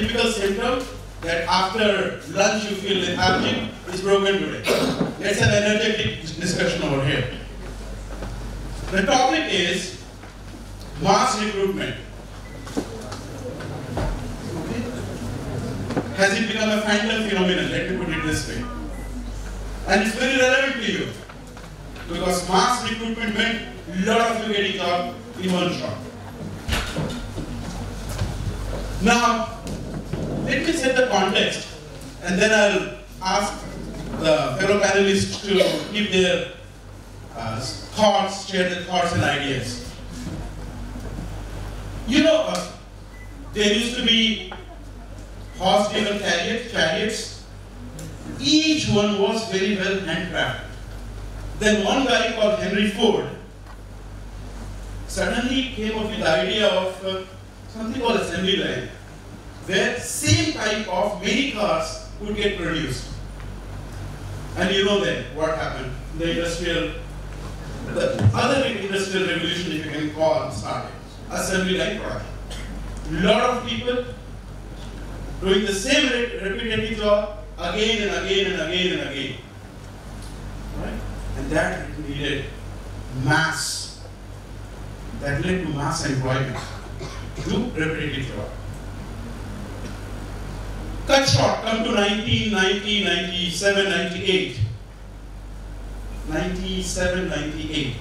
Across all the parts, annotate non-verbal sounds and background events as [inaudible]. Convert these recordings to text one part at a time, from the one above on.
typical symptom that after lunch you feel lethargic is broken today. Let's have energetic discussion over here. The topic is mass recruitment. Has it become a phantom phenomenon? Let me put it this way. And it's very relevant to you. Because mass recruitment meant a lot of you getting job in one shot. Now, let me set the context and then I'll ask the fellow panelists to give their uh, thoughts, share their thoughts and ideas. You know, uh, there used to be horse-drawn chariot, chariots. Each one was very well handcrafted. Then one guy called Henry Ford suddenly came up with the idea of uh, something called assembly line, where same type of many cars would get produced. And you know then what happened? The industrial, the other industrial revolution, if you can call, started. Assembly line production. Lot of people doing the same repetitive job again and again and again and again. Right? And that needed mass. That led to mass employment. Do repetitive job. Cut short, come to 1990, 97, 98. 97, 98.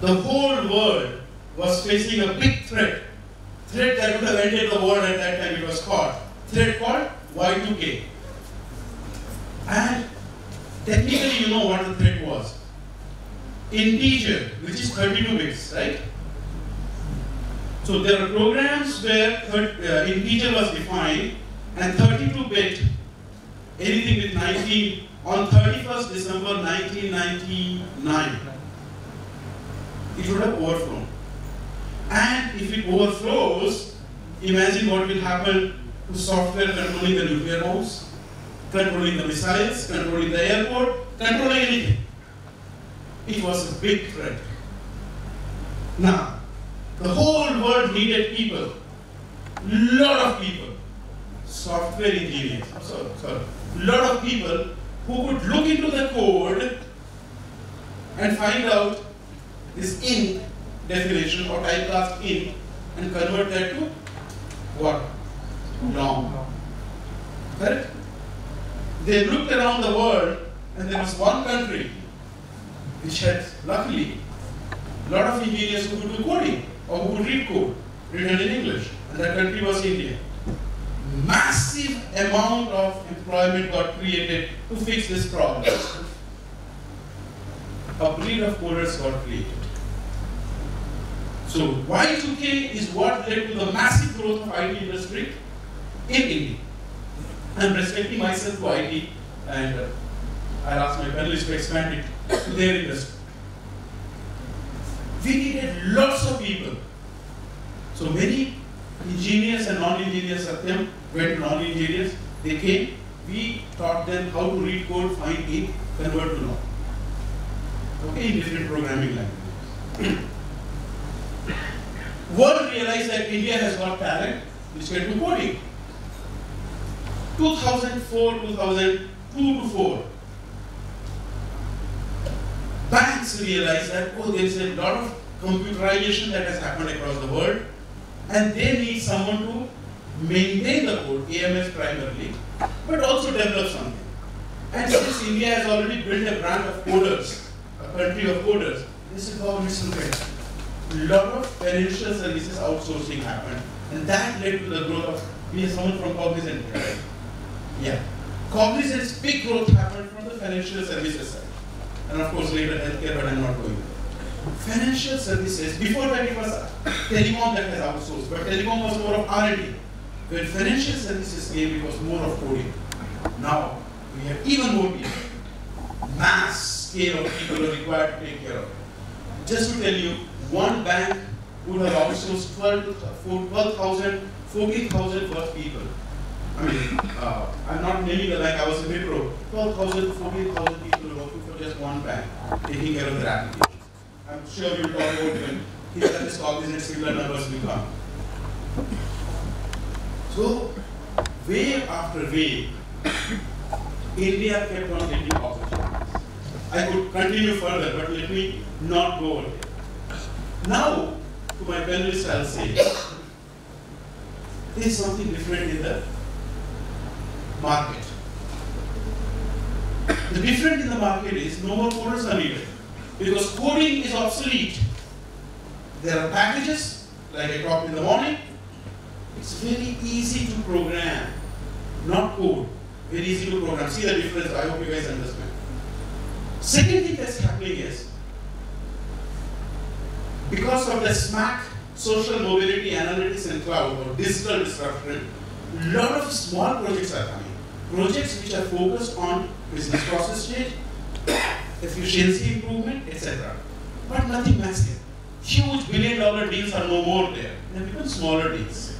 The whole world was facing a big threat. Threat that would have ended the world at that time, it was called. Threat called Y2K. And technically you know what the threat was. Integer, which is 32 bits, right? So there are programs where uh, integer was defined and 32 bit, anything with 19, on 31st December 1999, it would have overflown. And if it overflows, imagine what will happen to software controlling the nuclear bombs, controlling the missiles, controlling the airport, controlling anything. It was a big threat. Now, the whole world needed people, lot of people, software engineers, sorry, sorry, lot of people who could look into the code and find out this int definition or typecast int and convert that to what? Long. Correct? They looked around the world and there was one country which had, luckily, a lot of engineers who could do coding or who could read code written in English. And that country was India. Massive amount of employment got created to fix this problem. A breed of coders got created. So Y2K is what led to the massive growth of IT industry in India. I'm restricting myself to IT and uh, I'll ask my panelists to expand it to their industry. We needed lots of people. So many engineers and non-engineers, Satyam went to non-engineers, they came, we taught them how to read code, find int, convert to long. Okay, in different programming languages. [coughs] World realized that India has got talent, which can do coding. 2004, 2002 to 4, banks realized that, oh, there is a lot of computerization that has happened across the world, and they need someone to maintain the code, AMS primarily, but also develop something. And since India has already built a brand of coders, a country of coders, this is how it's look at A lot of financial services outsourcing happened, and that led to the growth of, we have someone from Cognizant here, Yeah. Cognizant's big growth happened from the financial services side. And of course later healthcare, but I'm not going there. Financial services, before that it was telecom that has outsourced, but telecom was more of R&D. When financial services came, it was more of coding. Now, we have even more people. Mass scale of people are required to take care of it. Just to tell you, one bank would have outsourced 12,000, 14,000 plus people. I mean, uh, I'm not naming the bank, I was a Wipro. 12,000, 14,000 people working for just one bank, taking care of their applications. I'm sure you'll talk about when here at this cognizant similar numbers will come. So, wave after wave, India kept on getting opportunities. I could continue further, but let me not go over there. Now, to my panelists, I'll say, there is something different in the market. The difference in the market is no more coders are needed because coding is obsolete. There are packages, like I talked in the morning. It's very easy to program, not code. Very easy to program. See the difference. I hope you guys understand. Second thing that's happening is because of the SMAC, social mobility, analytics, and cloud, or digital disruption, a lot of small projects are coming. Projects which are focused on business process change, [coughs] efficiency improvement, etc. But nothing massive. Huge billion dollar deals are no more there. They become smaller deals.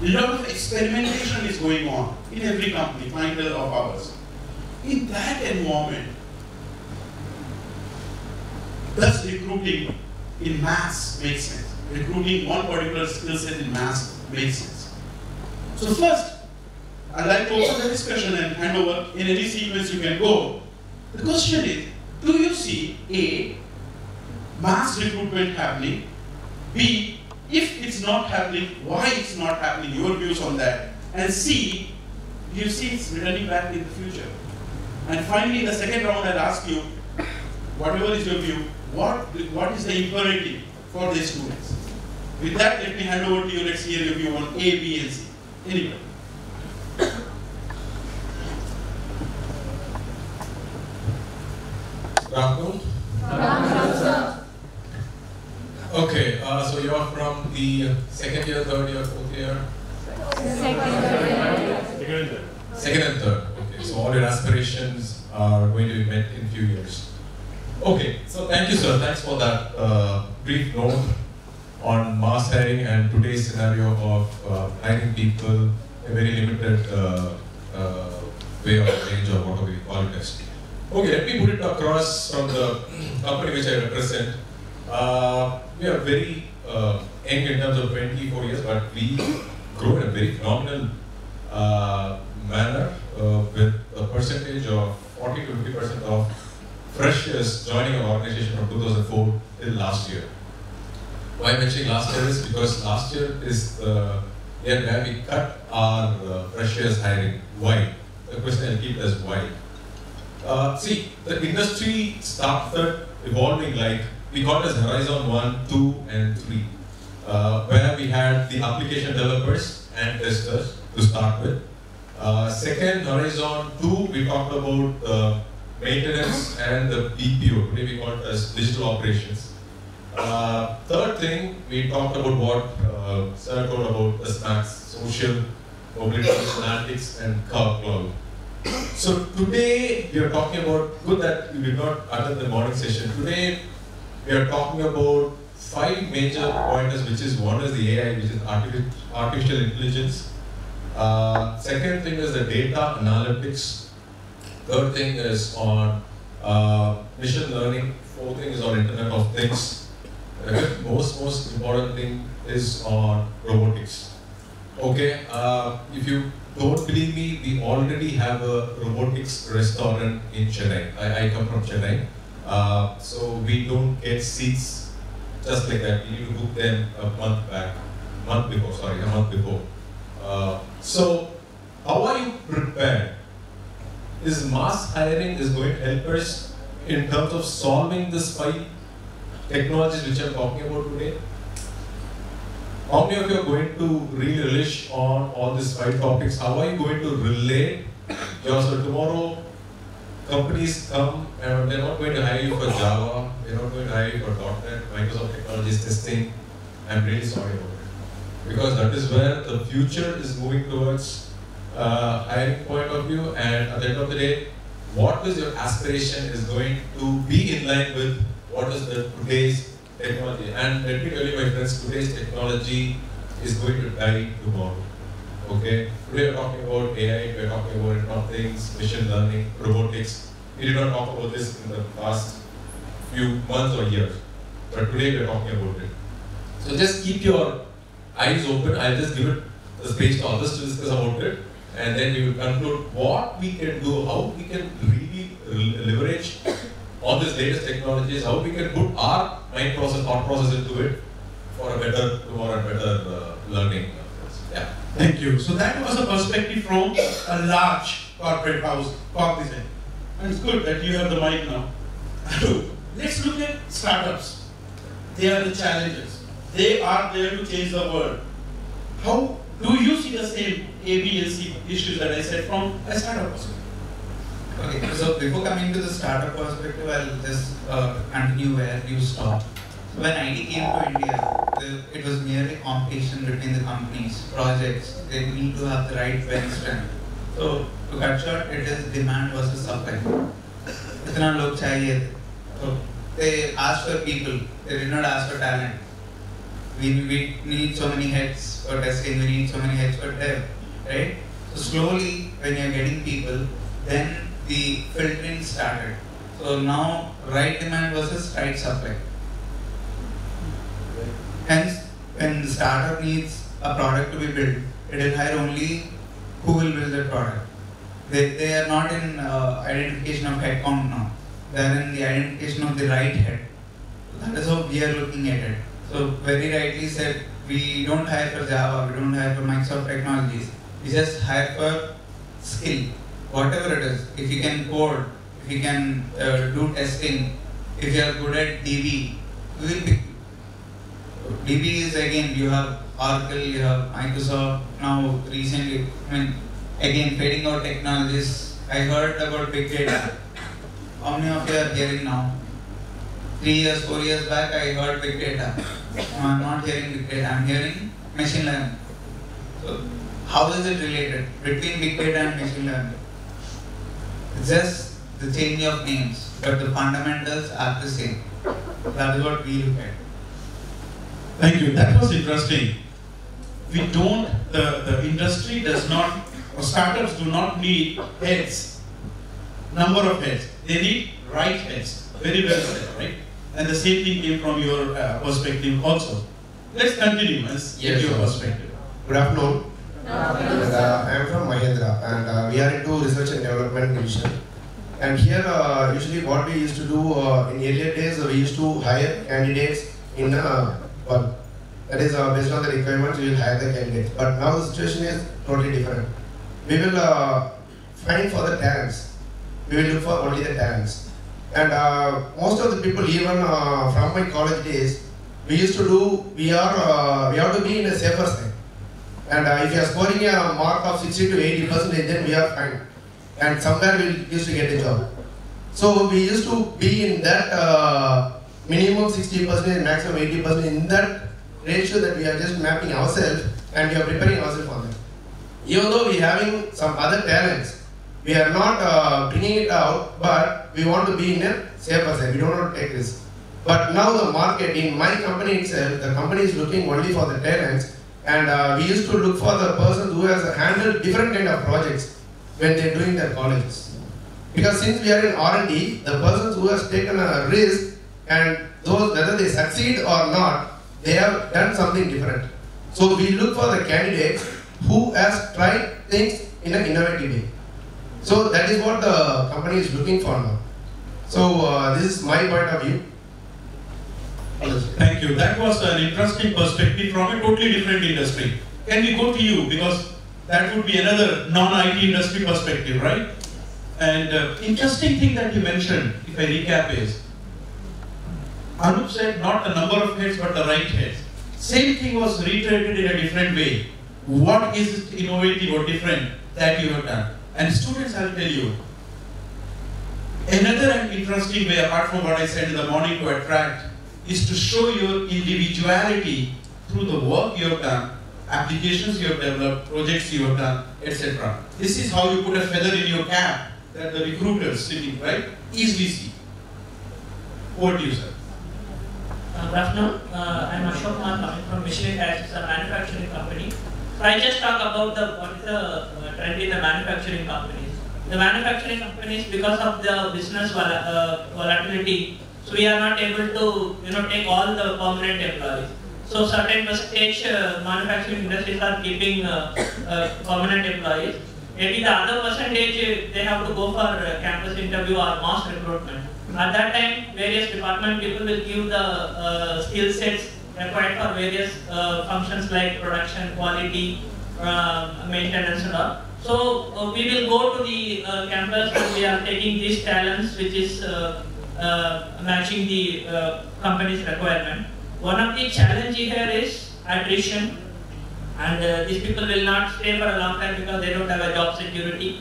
A lot of experimentation is going on in every company, clientele of ours. In that environment, does recruiting in mass make sense? Recruiting one particular skill set in mass makes sense. So first, I'd like to open the discussion and hand over in any sequence you can go. The question is, do you see A, mass recruitment happening, B, if it's not happening, why it's not happening, your views on that, and do you see it's returning back in the future? And finally, in the second round, I'll ask you, whatever is your view, what, what is the imperative for the students? With that, let me hand over to you. Let's hear your view on A, B, and C. Rahul? Okay, so you're from the second year, third year, fourth year? Second Second and third. Okay, so all your aspirations are going to be met in few years. Okay, so thank you, sir. Thanks for that uh, brief note on mass hiring and today's scenario of uh, hiring people, a very limited uh, uh, way of range or whatever we call it. Okay, let me put it across from the company which I represent. Uh, we are very uh, in terms of 24 years, but we grow in a very phenomenal uh, manner uh, with a percentage of 40 to 50 percent of freshers joining our organization from 2004 till last year. Why I'm mentioning last year is because last year is the year where we cut our uh, freshers hiring. Why? The question I'll keep as why. Uh, see, the industry started evolving like we got as Horizon 1, 2, and 3, uh, where we had the application developers and testers to start with. Uh, second, Horizon 2, we talked about the maintenance and the BPO, today we call it as digital operations. Uh, third thing, we talked about what uh, Sir told about the SMACs, social mobility, analytics, and cloud. So today we are talking about, good that you did not attend the morning session. Today we are talking about five major pointers, which is one is the AI, which is artificial intelligence. Uh, second thing is the data analytics. Third thing is on uh, machine learning. Fourth thing is on Internet of Things. The most most important thing is on robotics. Okay, uh, if you don't believe me, we already have a robotics restaurant in Chennai. I, I come from Chennai. Uh, so we don't get seats just like that. We need to book them a month back, month before, sorry, a month before. Uh, so how are you prepared? Is mass hiring is going to help us in terms of solving this five technologies which I'm talking about today? How many of you are going to really relish on all these five topics? How are you going to relate yourself tomorrow? Companies come and they're not going to hire you for Java, they're not going to hire you for .NET, Microsoft Technologies testing. I'm really sorry about it. Because that is where the future is moving towards uh, hiring point of view and at the end of the day, what is your aspiration is going to be in line with what is the today's technology. And let me tell you, my friends, today's technology is going to die tomorrow. Okay? Today we're talking about AI, we're talking about Internet Things, machine learning, robotics. We did not talk about this in the past few months or years. But today we're talking about it. So just keep your eyes open. I'll just give it the space to others to discuss about it, and then we will conclude what we can do, how we can really leverage all these latest technologies, how we can put our mind process, thought process into it for a better, for a better uh, learning. Thank you. So that was a perspective from a large corporate house, Cognizant. And it's good that you have the mic now. Let's look at startups. They are the challenges. They are there to change the world. How do you see the same A, B, and C issues that I said from a startup perspective? Okay, so before coming to the startup perspective, I'll just uh, continue where you stopped. So when IT came to India, the, it was merely competition between the companies, projects. They need to have the right bench strength. So to cut short, it is demand versus supply. इतना लोग चाहिए थे. So they asked for people. They did not ask for talent. We, we need so many heads for testing. We need so many heads for dev, right? So slowly, when you're getting people, then the filtering started. So now right demand versus right supply. Hence, when the startup needs a product to be built, it will hire only who will build that product. They, they are not in uh, identification of headcount now. They are in the identification of the right head. That is how we are looking at it. So very rightly said, we don't hire for Java, we don't hire for Microsoft technologies. We just hire for skill, whatever it is. If you can code, if you can uh, do testing, if you are good at DB, we will pick. DB is again you have Oracle, you have Microsoft. Now recently, I mean, again fading out technologies. I heard about big data. How many of you are hearing now? Three years, four years back, I heard big data. No, I'm not hearing big data. I'm hearing machine learning. So, how is it related between big data and machine learning? It's just the change of names, but the fundamentals are the same. That is what we look at. Thank you. That was interesting. We don't, the, the industry does not, or startups do not need heads, number of heads. They need right heads. Very well said, right? And the same thing came from your uh, perspective also. Let's continue, as Yes, your sir. perspective. Good afternoon. And, uh, I am from Mahindra and uh, we are into research and development division. And here, uh, usually what we used to do uh, in earlier days, uh, we used to hire candidates in uh, bulk. That is, uh, based on the requirements, we will hire the candidates. But now the situation is totally different. We will uh, find for the talents. We will look for only the talents. And uh, most of the people, even uh, from my college days, we used to do, we are, uh, we have to be in a safer side. And uh, if you are scoring a mark of 60 to 80 percent, then we are fine. And somewhere we used to get a job. So we used to be in that minimum 60 percent, and maximum 80 percent, in that ratio that we are just mapping ourselves and we are preparing ourselves for that. Even though we are having some other talents, we are not uh, bringing it out, but we want to be in a safer side. We don't want to take risks. But now the market in my company itself, the company is looking only for the talents, and uh, we used to look for the person who has handled different kind of projects when they're doing their colleges. Because since we are in R&D, the persons who has taken a risk and those whether they succeed or not, they have done something different. So we look for the candidates who has tried things in an innovative way. So that is what the company is looking for now. So uh, this is my point of view. Thank you. That was an interesting perspective from a totally different industry. Can we go to you? Because that would be another non-IT industry perspective, right? And uh, interesting thing that you mentioned, if I recap is, Anup said not the number of heads but the right heads. Same thing was reiterated in a different way. What is innovative or different that you have done? And students, I'll tell you, another interesting way, apart from what I said in the morning to attract, is to show your individuality through the work you have done, applications you have developed, projects you have done, etc. This is how you put a feather in your cap that the recruiters sitting, right, easily see. Over to you, sir. Uh, Good afternoon. Uh, I'm Ashok Kumar coming from Michelin Tires. It's a manufacturing company. So I just talk about the what is the uh, trend in the manufacturing companies. The manufacturing companies, because of the business vol- uh, volatility, so we are not able to you know take all the permanent employees. So certain percentage uh, manufacturing industries are keeping uh, permanent employees. Maybe the other percentage they have to go for campus interview or mass recruitment. At that time, various department people will give the uh, skill sets required for various uh, functions like production, quality, uh, maintenance and all. So uh, we will go to the uh, campus and we are taking these talents which is uh, matching the company's requirement. One of the challenge here is attrition and these people will not stay for a long time because they don't have a job security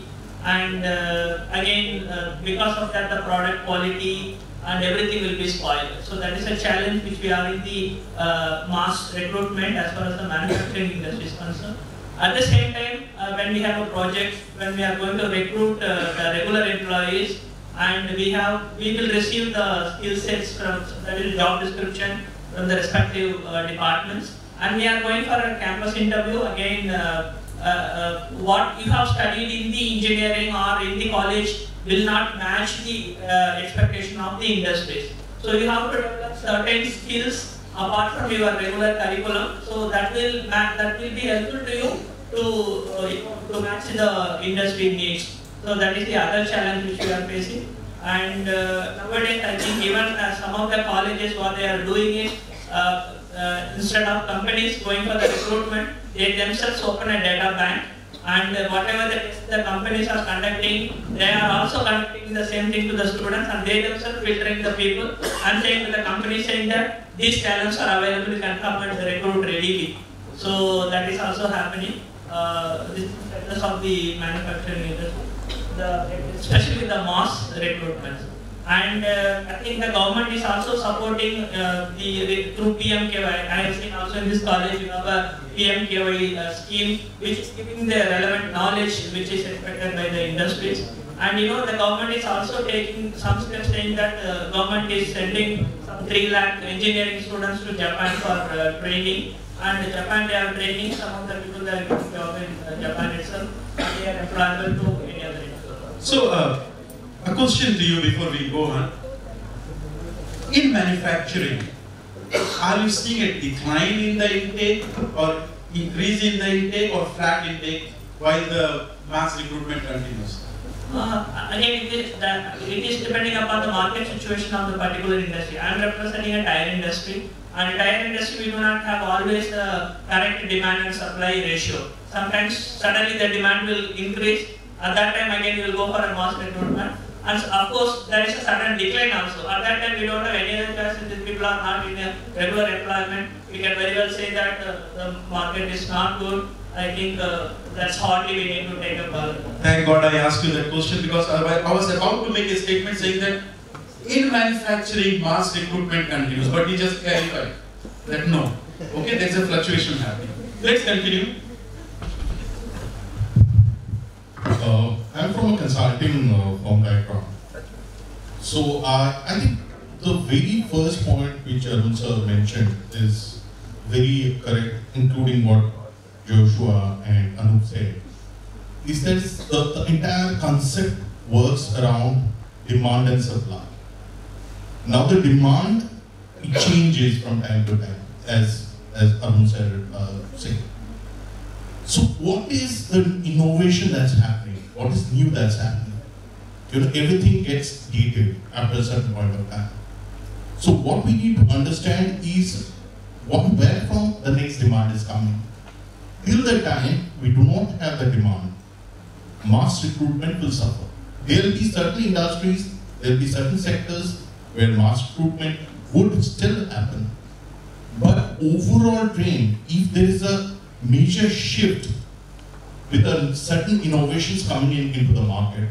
and uh, again uh, because of that the product quality and everything will be spoiled. So that is a challenge which we are in the uh, mass recruitment as far as the manufacturing industry is concerned. At the same time, uh, when we have a project, when we are going to recruit uh, the regular employees, and we have, we will receive the skill sets from that is job description from the respective uh, departments, and we are going for a campus interview again. Uh, uh, what you have studied in the engineering or in the college will not match the uh, expectation of the industries. So you have to develop certain skills apart from your regular curriculum. So that will that will be helpful to you to uh, to match the industry needs. So that is the other challenge which we are facing. And uh, nowadays, I think even uh, some of the colleges, what they are doing is uh, uh, instead of companies going for the recruitment, they themselves open a data bank and uh, whatever the, the companies are conducting, they are also conducting the same thing to the students and they themselves filtering the people and saying to the company saying that these talents are available, you can come and recruit readily. So that is also happening. Uh, this is the of the manufacturing industry, the, especially the mass recruitment. And uh, I think the government is also supporting uh, the, through PMKY. I have seen also in this college you have a PMKY uh, scheme which is giving the relevant knowledge which is expected by the industries. And you know the government is also taking some steps saying that uh, government is sending some 3 lakh engineering students to Japan for uh, training. And Japan they are training some of the people that are job in uh, Japan itself and they are employable to any other. So, uh, a question to you before we go on. In manufacturing, are you seeing a decline in the intake or increase in the intake or flat intake while the mass recruitment continues? Uh, again, it is, that, it is depending upon the market situation of the particular industry. I am representing a tire industry, and in tire industry we do not have always the correct demand and supply ratio. Sometimes suddenly the demand will increase. At that time again we will go for a mass recruitment. And so, of course there is a certain decline also. At that time we don't have any other choice. These people are not in a regular employment. We can very well say that uh, the market is not good. I think uh, that's hardly we need to take a call. Thank God I asked you that question because I I was about to make a statement saying that in manufacturing mass recruitment continues, but he just clarified that no. Okay, there's a fluctuation happening. Let's continue. Uh, I'm from a consulting uh, firm background. So uh, I think the very first point which Arun sir mentioned is very correct, including what Joshua and Anup said, is that the, the entire concept works around demand and supply. Now the demand changes from time to time, as as Arun said, uh, said. So what is the innovation that's happening? What is new that's happening? You know, everything gets dated after a certain point of time. So what we need to understand is what where from the next demand is coming. Till the time we do not have the demand, mass recruitment will suffer. There will be certain industries, there will be certain sectors where mass recruitment would still happen. But overall trend, if there is a major shift with a certain innovations coming in into the market,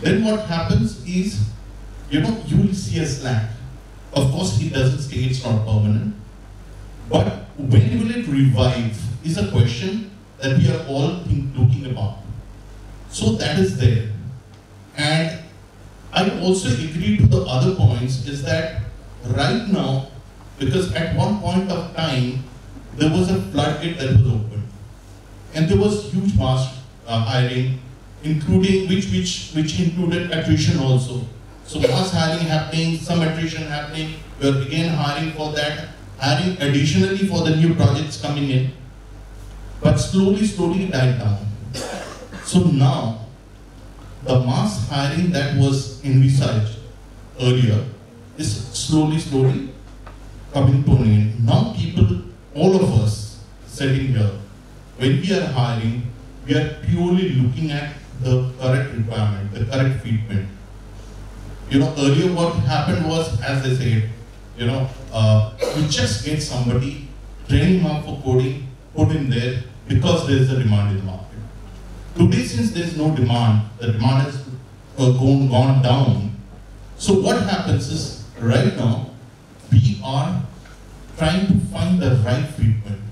then what happens is, you know, you will see a slack. Of course, it doesn't stay, it's not permanent. But when will it revive is a question that we are all think, looking about. So that is there. And I also agree to the other points is that right now, because at one point of time, there was a floodgate that was open. And there was huge mass uh, hiring, including which, which, which included attrition also. So mass hiring happening, some attrition happening, we are again hiring for that. hiring additionally for the new projects coming in, but slowly, slowly died down. So now, the mass hiring that was envisaged earlier is slowly, slowly coming to an end. Now people, all of us sitting here, when we are hiring, we are purely looking at the correct requirement, the correct fitment. You know, earlier what happened was, as I said, you know, uh, you just get somebody, train him up for coding, put him there because there is a demand in the market. Today, since there is no demand, the demand has uh, gone, gone down. So what happens is, right now, we are trying to find the right fitment.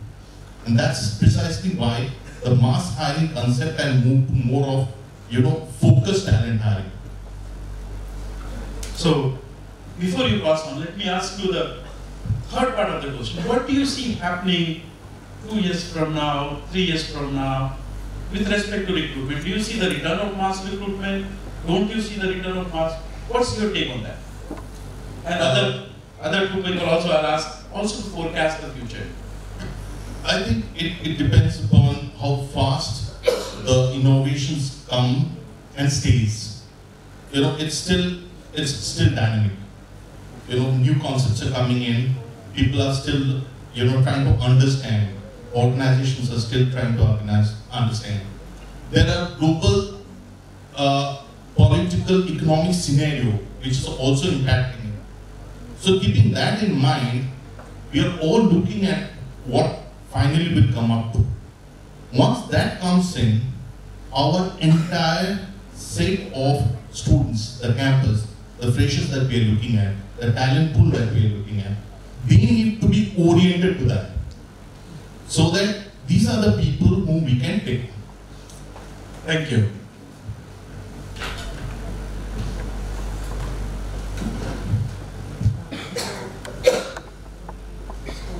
And that's precisely why the mass hiring concept and move to more of, you know, focused talent hiring. So, before you pass on, let me ask you the third part of the question. What do you see happening two years from now, three years from now, with respect to recruitment? Do you see the return of mass recruitment? Don't you see the return of mass? What's your take on that? And other other two people also are asked also forecast the future. I think it, it depends upon how fast the innovations come and stays. You know, it's still it's still dynamic. You know, new concepts are coming in. People are still, you know, trying to understand. Organizations are still trying to organize, understand. There are global uh, political economic scenario which is also impacting. So keeping that in mind, we are all looking at what finally will come up. Once that comes in, our entire set of students, the campus, the freshers that we are looking at, the talent pool that we are looking at, they need to be oriented to that. So that these are the people whom we can pick. Thank you.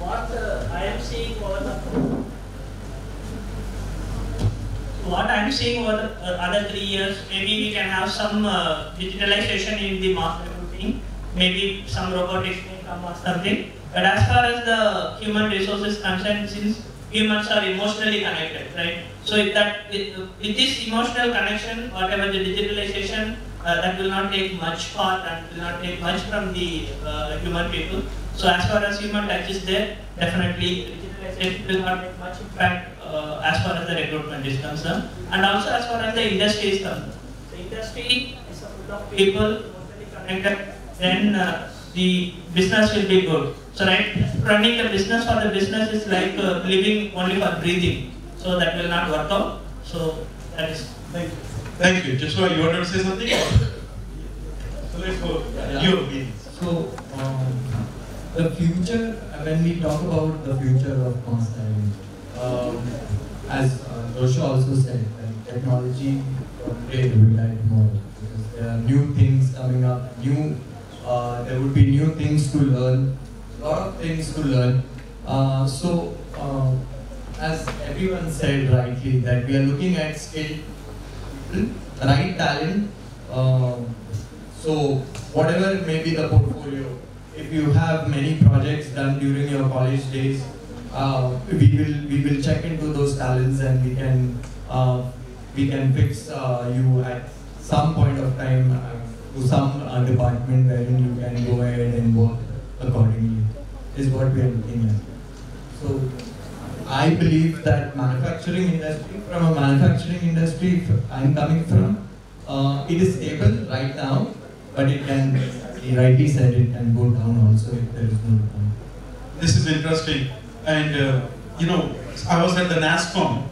What uh, I am seeing over the what I am seeing over the uh, other three years, maybe we can have some uh, digitalization in the mass recruiting, maybe some robotics may come or something. But as far as the human resources concerned, since humans are emotionally connected, right? So if that with, with this emotional connection, whatever the digitalization, uh, that will not take much part and will not take much from the uh, human people. So as far as human touch is there, definitely digitalization will not make much impact uh, as far as the recruitment is concerned. And also as far as the industry is concerned. The industry is a full of people emotionally connected, then uh, the business will be good. So right, running the business for the business is like uh, living only for breathing. So that will not work out. So that is, Thank you. Thank you. Joshua, you wanted to say something? So let's go. Yeah. Your opinion. So, um, the future, when we talk about the future of mass um, as uh, also said, that technology today will die tomorrow because there are new things coming up, new, uh, there would be new things to learn, a lot of things to learn. Uh, so, uh, as everyone said rightly, that we are looking at skilled people, right talent. Um, so whatever may be the portfolio, if you have many projects done during your college days, uh, we will we will check into those talents and we can uh, we can fix uh, you at some point of time uh, to some uh, department wherein you can go ahead and work accordingly. Is what we are looking at. So I believe that manufacturing industry, from a manufacturing industry, I'm coming from, uh, it is stable right now, but it can, he rightly said, it can go down also if there is no return. This is interesting. And, uh, you know, I was at the NASSCOM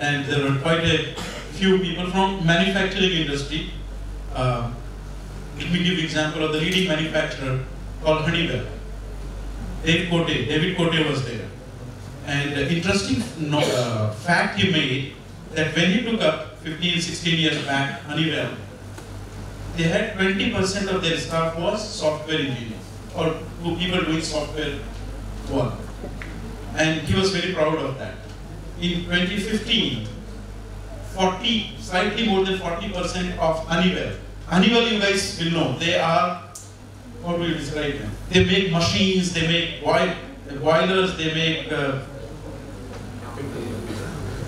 and there were quite a few people from manufacturing industry. Uh, let me give example of the leading manufacturer called Honeywell. Dave Cote, David Cote was there. And uh, interesting no, uh, fact he made that when he took up 15, 16 years back, Honeywell, they had 20% of their staff was software engineers or people doing software work. And he was very proud of that. In 2015, 40, slightly more than 40% of Honeywell. Honeywell, you guys will know, they are, what do you describe them? They make machines, they make oil, boilers they make, uh,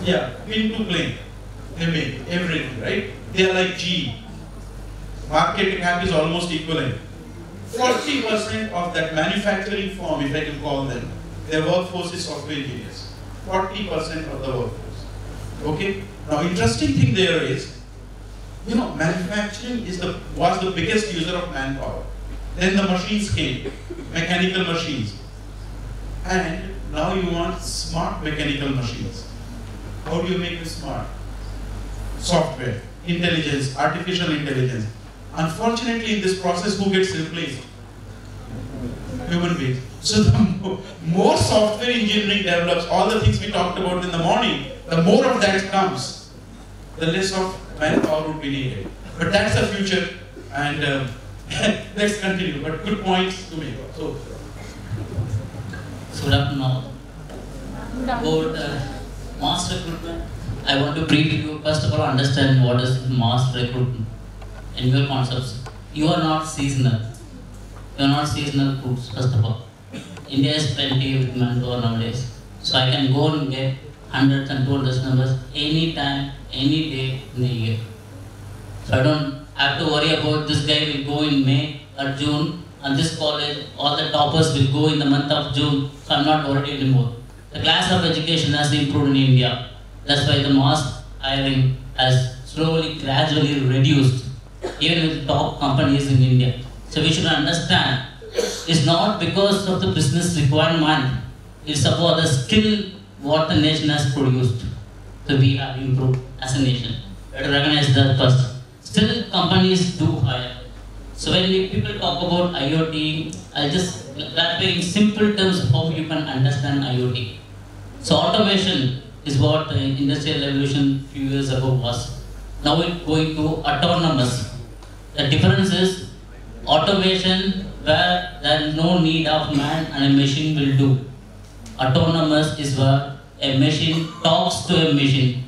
yeah, pin to plane. They make everything, right? They are like GE. Market cap is almost equivalent. 40% of that manufacturing firm, if I can call them, their workforce is software engineers. 40% of the workforce. Okay? Now, interesting thing there is, you know, manufacturing is the was the biggest user of manpower. Then the machines came, mechanical machines. And now you want smart mechanical machines. How do you make it smart? Software, intelligence, artificial intelligence. Unfortunately, in this process, who gets replaced? Human beings. So the more, software engineering develops, all the things we talked about in the morning, the more of that comes, the less of manpower would be needed. But that's the future, and um, [laughs] let's continue. But good points to make. So, afternoon. About uh, mass recruitment, I want to brief you first of all understand what is mass recruitment in your concepts. You are not seasonal. You are not seasonal foods, first of all. India is plenty with manpower nowadays. So I can go and get hundreds and two hundreds numbers anytime, any day in the year. So I don't have to worry about this guy will go in May or June and this college, all the toppers will go in the month of June. So I'm not worried anymore. The class of education has improved in India. That's why the mass hiring has slowly, gradually reduced, even with top companies in India. So we should understand it's not because of the business requirement, it's about the skill what the nation has produced. So we have uh, improved as a nation. Have to recognize that first. Still, companies do hire. So when people talk about IoT, I'll just clarify in simple terms how you can understand IoT. So automation is what the industrial revolution few years ago was. Now it's going to autonomous. The difference is automation where there is no need of man and a machine will do. Autonomous is where a machine talks to a machine.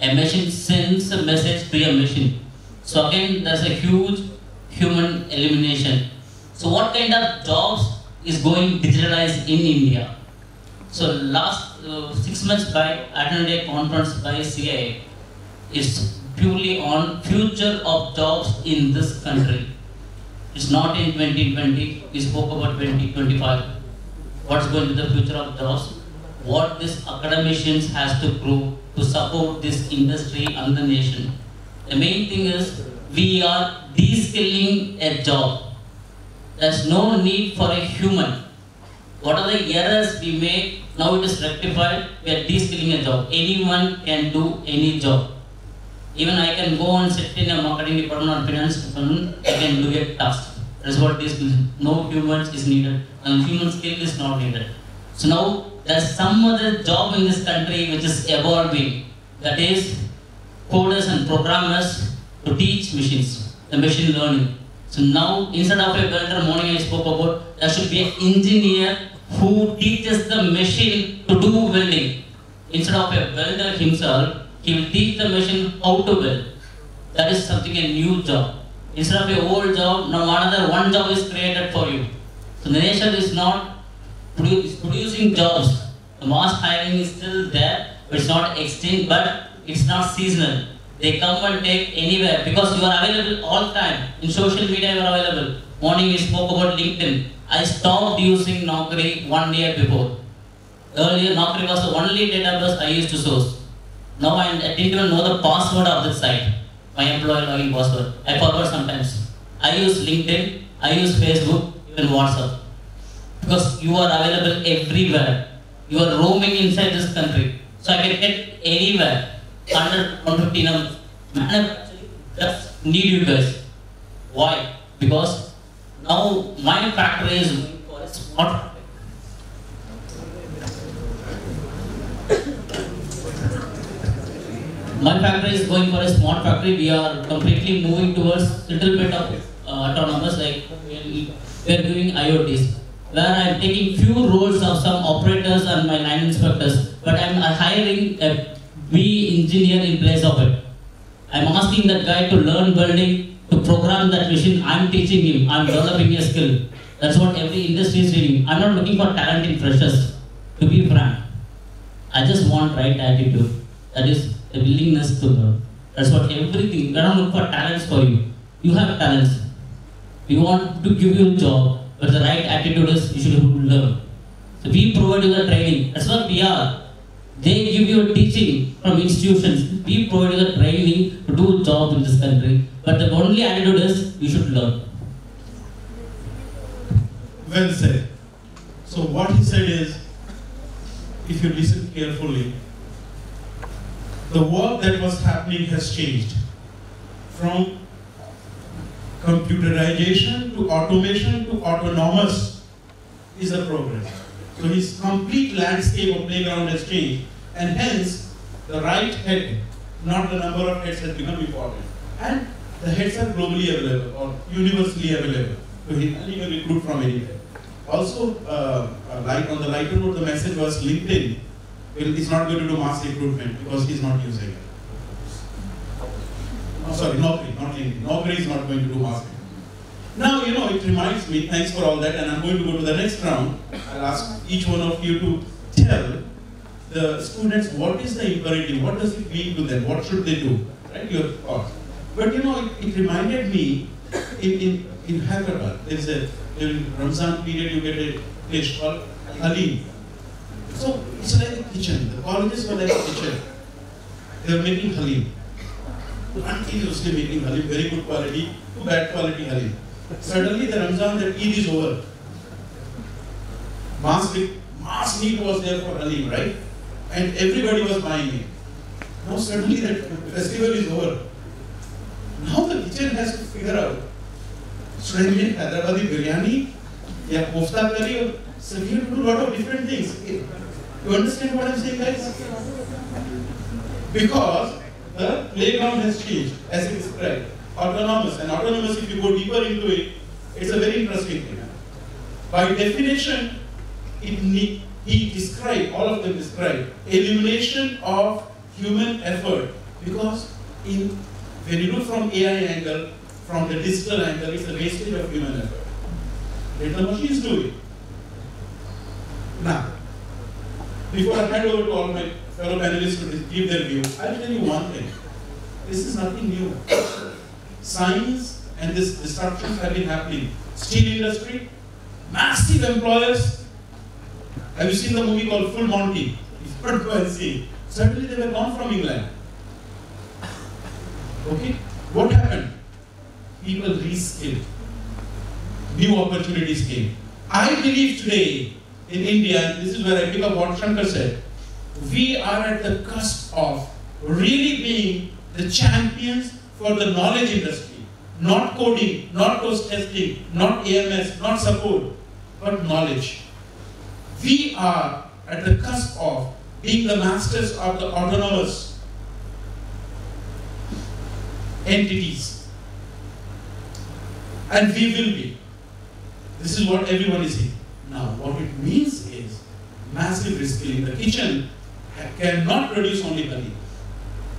A machine sends a message to a machine. So again, there's a huge human elimination. So what kind of jobs is going digitalized in India? So last uh, six months back, I attended a conference by CII. It's purely on future of jobs in this country. It's not in 2020. We spoke about 2025. What's going to be the future of jobs? What this academicians has to prove to support this industry and the nation. The main thing is we are de-skilling a job. There's no need for a human. What are the errors we make? Now it is rectified. We are de-skilling a job. Anyone can do any job. Even I can go and sit in a marketing department or finance department. I can do a task. That's what this means. No humans is needed, and human skill is not needed. So now there's some other job in this country which is evolving. That is coders and programmers to teach machines, the machine learning. So now, instead of a welder, morning I spoke about, there should be an engineer who teaches the machine to do welding. Instead of a welder himself, he will teach the machine how to build. That is something a new job. Instead of a old job, now another one job is created for you. So the nation is not produ- is producing jobs. The mass hiring is still there, but it's not extinct, but it's not seasonal. They come and take anywhere because you are available all time. In social media, you are available. Morning we spoke about LinkedIn. I stopped using Naukri one year before. Earlier, Naukri was the only database I used to source. Now I, I didn't even know the password of this site. My employer login password. I forgot sometimes. I use LinkedIn, I use Facebook, even WhatsApp. Because you are available everywhere. You are roaming inside this country. So I can get anywhere. 100, 150 numbers. Manufacturing just need you guys. Why? Because now my factory is for a smart My factory is going for a smart factory. We are completely moving towards little bit of uh, autonomous, like we are doing IoTs, where I am taking few roles of some operators and my line inspectors, but I am hiring a V engineer in place of it. I am asking that guy to learn welding, to program that machine. I am teaching him. I am developing a skill. That's what every industry is doing. I'm not looking for talent in freshers, to be frank. I just want right attitude. That is a willingness to learn. That's what everything. I don't look for talents for you. You have talents. We want to give you a job, but the right attitude is you should learn. So we provide you the training. That's what we are. They give you a teaching from institutions. We provide you the training to do jobs in this country. But the only attitude is you should learn. Well said. So what he said is, if you listen carefully, the work that was happening has changed from computerization to automation to autonomous is a progress. So his complete landscape of playground has changed and hence the right head, not the number of heads has become important. And the heads are globally available or universally available. So he, can recruit from anywhere. Also, uh, uh, like on the lighter note, the message was LinkedIn is not going to do mass recruitment because he's not using it. Oh, sorry, Naukri, not LinkedIn. Naukri is not going to do mass recruitment. Now, you know, it reminds me, thanks for all that, and I'm going to go to the next round. I'll ask each one of you to tell the students what is the imperative, what does it mean to them, what should they do, right? Your thoughts. But you know, it, it reminded me in, in, in Hyderabad, there's a, during Ramzan period, you get a dish called Halim. So it's like a kitchen. The colleges were like a kitchen. They were making Halim. Continuously making Halim, very good quality to bad quality Halim. Suddenly the Ramzan, that Eid is over. Mass, mass need was there for Halim, right? And everybody was buying it. Now suddenly that festival is over. Now the kitchen has to figure out should I make Hyderabadi biryani? Yeah, kofta curry? So to do a lot of different things. You understand what I'm saying, guys? Because the playground has changed, as it is described. Autonomous. And autonomous, if you go deeper into it, it's a very interesting thing. By definition, it he described, all of them describe, elimination of human effort. Because in, when you look from AI angle, from the digital angle, it's a wastage of human effort. Let the machines do it. Now, before I hand over to all my fellow panelists to give their view, I'll tell you one thing. This is nothing new. Science and this disruptions have been happening. Steel industry, massive employers. Have you seen the movie called Full Monty? If you go and see. Suddenly they were gone from England. Okay? What happened? People reskilled. New opportunities came. I believe today in India, this is where I pick up what Shankar said, we are at the cusp of really being the champions for the knowledge industry. Not coding, not post testing, not AMS, not support, but knowledge. We are at the cusp of being the masters of the autonomous entities. And we will be. This is what everyone is saying. Now, what it means is massive reskilling. The kitchen cannot produce only honey.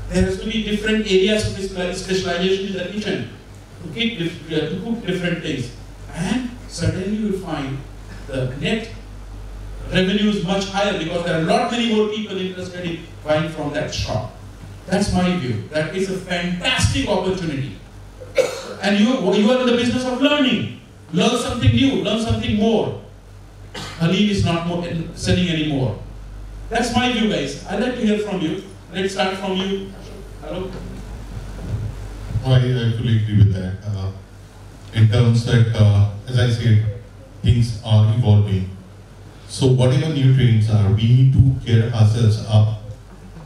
There has to be different areas of specialization in the kitchen to, keep, to cook different things. And suddenly you find the net revenue is much higher because there are a lot many more people interested in buying from that shop. That's my view. That is a fantastic opportunity. And you, you are in the business of learning. Learn something new, learn something more. Halim is not more selling anymore. That's my view, guys. I'd like to hear from you. Let's start from you. Hello. Oh, I, fully agree with that. Uh, in terms that, uh, as I said, things are evolving. So whatever new trends are, we need to gear ourselves up,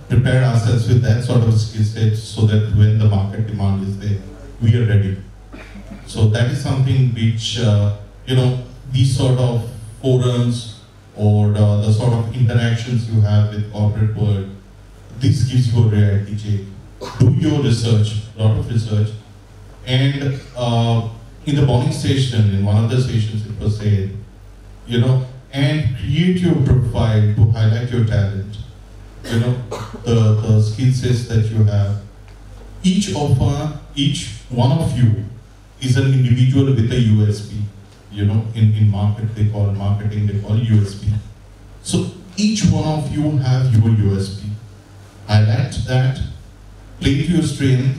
prepare ourselves with that sort of skill set so that when the market demand is there, we are ready. So that is something which, uh, you know, these sort of forums or uh, the sort of interactions you have with corporate world, this gives you a reality check. Do your research, a lot of research, and uh, in the bonding station, in one of the stations it was said, you know, and create your profile to highlight your talent, you know, the, the skill sets that you have. Each of uh, each one of you is an individual with a USP. You know, in, in market they call marketing, they call USP. So each one of you have your USP. Highlight that, play to your strength,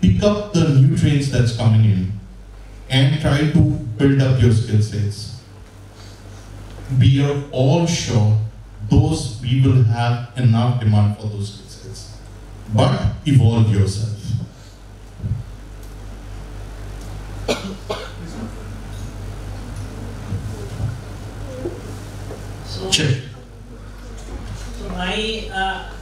pick up the nutrients that's coming in, and try to build up your skill sets. We are all sure those we will have enough demand for those skill sets. But evolve yourself. So, so my, uh,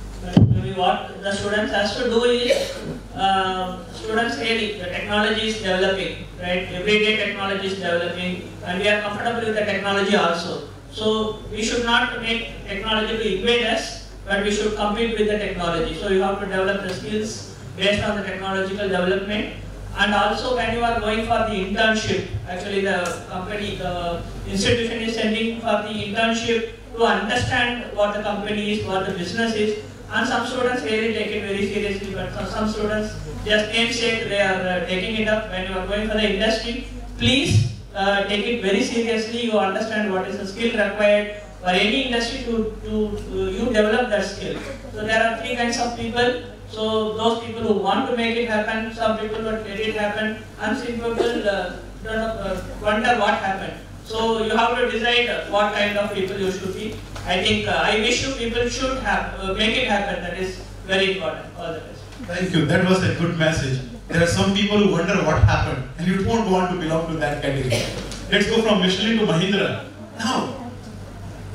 maybe what the students has to do is, um, students really, the technology is developing, right? Everyday technology is developing and we are comfortable with the technology also. So we should not make technology to equate us, but we should compete with the technology. So you have to develop the skills based on the technological development. And also when you are going for the internship, actually the company, the institution is sending for the internship to understand what the company is, what the business is. And some students really take it very seriously, but some- students just namesake they are uh, taking it up when you are going for the industry. Please uh, take it very seriously. You understand what is the skill required for any industry to, to, to you develop that skill. So there are three kinds of people. So those people who want to make it happen, some people will let it happen, and some people uh, uh, wonder what happened. So you have to decide uh, what kind of people you should be. I think uh, I wish you people should have uh, make it happen. That is very important. All the best. Thank you. That was a good message. There are some people who wonder what happened, and you don't want to belong to that category. Let's go from Michelin to Mahindra. Now,